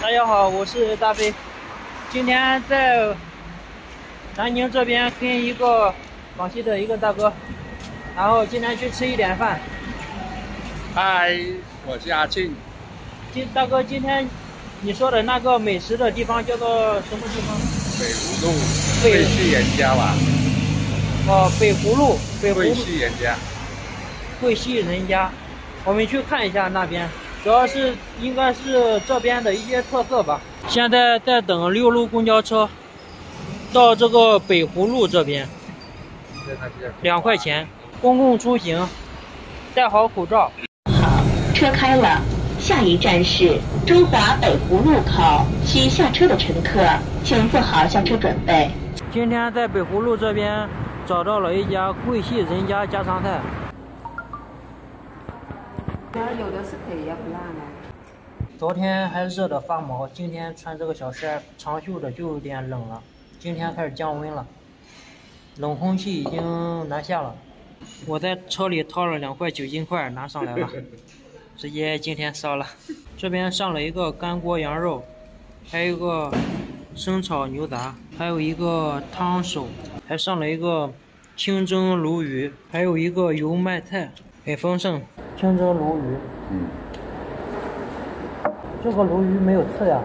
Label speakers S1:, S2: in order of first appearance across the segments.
S1: 大家好，我是大飞。今天在南宁这边跟一个广西的一个大哥，然后今天去吃一点饭。
S2: 嗨，我是阿庆。
S1: 今大哥，今天你说的那个美食的地方叫做什么地方？
S2: 北湖路桂系人家吧。
S1: 哦，北湖路。北
S2: 桂系人家。
S1: 桂系人家，我们去看一下那边。主要是应该是这边的一些特色吧。现在在等六路公交车，到这个北湖路这边，两块钱。公共出行，戴好口罩。
S3: 好，车开了，下一站是中华北湖路口，需下车的乘客请做好下车准备。
S1: 今天在北湖路这边找到了一家桂系人家家常菜。有的是腿，也不烂的。昨天还热得发毛，今天穿这个小衫长袖的就有点冷了。今天开始降温了，冷空气已经南下了。我在车里掏了两块酒精块拿上来了，直接今天烧了。这边上了一个干锅羊肉，还有一个生炒牛杂，还有一个汤手，还上了一个清蒸鲈鱼，还有一个油麦菜，很丰盛。清蒸鲈鱼。嗯。这个鲈鱼没有刺呀？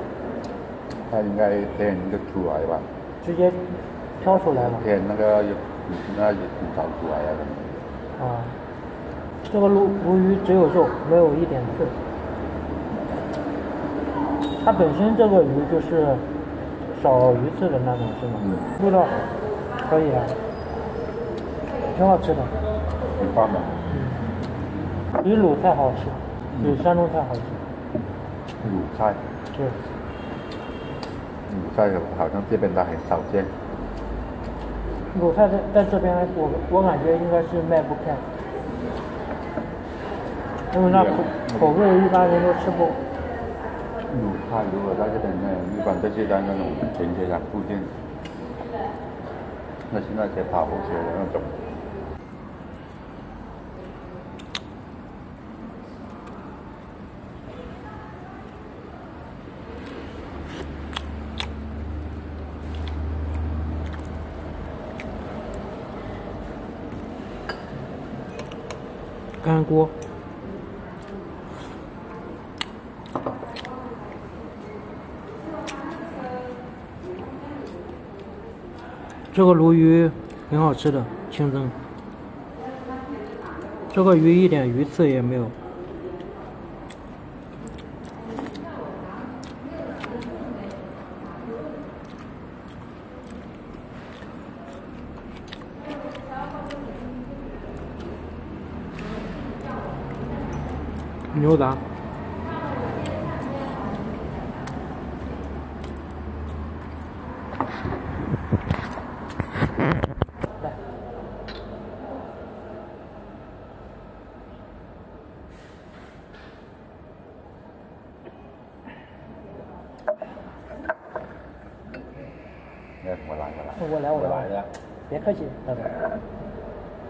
S2: 它应该填那个出来吧？
S1: 直接挑出来了。
S2: 点那个那就找出来呀。
S1: 啊。这个鲈鲈鱼只有肉，没有一点刺。它本身这个鱼就是少鱼刺的那种，是吗？嗯。味道可以啊，挺好吃的。
S2: 很棒的。
S1: 比鲁菜好吃，比山东菜好吃。
S2: 鲁菜。
S1: 对。
S2: 鲁菜好像这边的很少见。
S1: 鲁菜在在这边，我我感觉应该是卖不开，因为那口口味一般人都吃不。
S2: 鲁菜如果在这边呢，一般都是在那种停车场附近，那是那些跑火车的那种。
S1: 干锅，这个鲈鱼很好吃的，清蒸。这个鱼一点鱼刺也没有。牛杂，来，
S2: 我来了，
S1: 我来，我来
S2: 了，
S1: 别客气，大哥。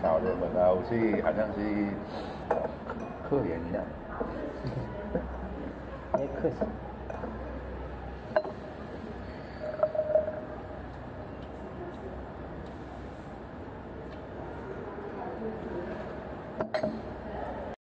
S2: 搞得我都是好像是客人一样。
S1: 别客气。